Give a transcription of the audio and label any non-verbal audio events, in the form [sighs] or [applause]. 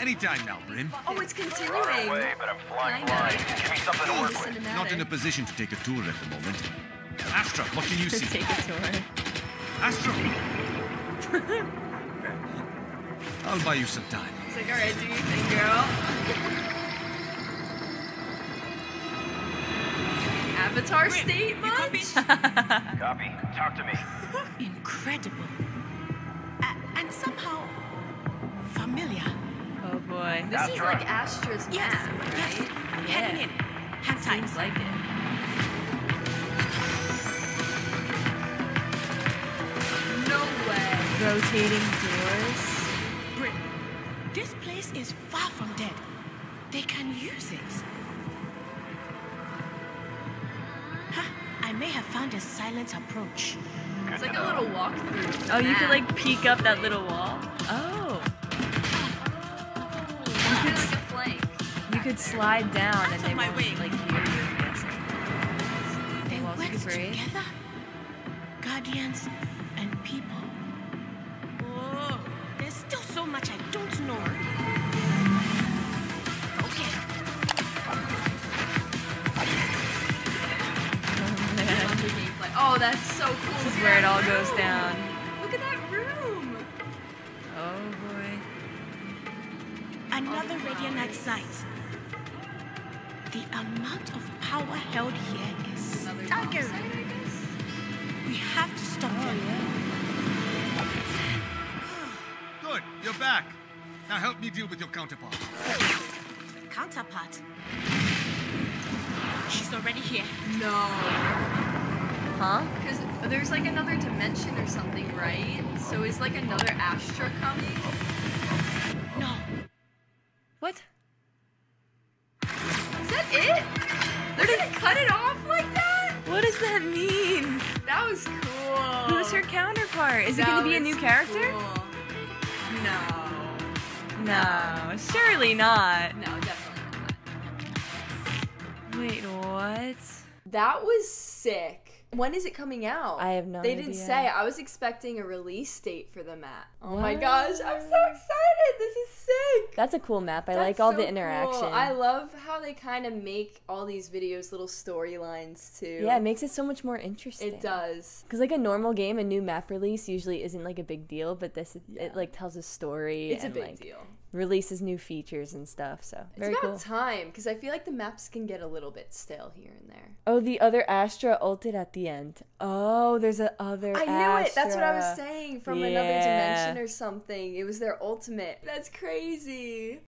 Anytime now, Brim. Oh, it's Right continuing. away, but I'm flying Kinda. blind. Give me something to work with. Not in a position to take a tour at the moment. Astra, what can you To see? take a tour. Astra! I'll buy you some time. It's like, all right, do you think, girl? Avatar state much? Copy. Talk to me. [laughs] Incredible. A- and somehow familiar. Boy. This is like Astra's Yes, map, yes. right? Heading in. Tight. Seems like it. No way. Rotating doors. Brim, this place is far from dead. They can use it. Ha! I may have found a silent approach. It's like a little walkthrough. Oh, you could like peek up that little wall. Oh. You could slide down and they my like hear you. They could together. Guardians and people. Oh, there's still so much I don't know. Okay. Oh man. Love the gameplay. Oh, that's so cool. This is where it all goes down. Look at that room. Oh boy. Another Radianite site. The amount of power held here is Another staggering. bomb site, I guess. We have to stop Oh them. yeah. [sighs] Good, you're back. Now help me deal with your counterpart. Counterpart. She's already here. No. Huh? Because there's like another dimension or something, right? So is like another Astra it? They're gonna cut it off like that? What does that mean? That was cool. Who's her counterpart? Is it gonna be a new character? cool. No. No, surely not. No, definitely not. Wait, what? That was sick. When is it coming out? I have no They didn't say. I was expecting a release date for the map. Oh my gosh, I'm so excited. This is sick. That's a cool map. I That's like all so the cool. I love how they kind of make all these videos little storylines too. yeah, it makes it so much more interesting. it does. Cause like a normal game, a new map release usually isn't like a big deal, but this Yeah. it like tells a story. It's a and, big like, deal. Releases new features and stuff. So It's very about cool. time because I feel like the maps can get a little bit stale here and there. oh, the other Astra ulted at the end. Oh, there's a other. I knew it. That's what I was saying from another dimension or something. It was their ultimate. That's crazy.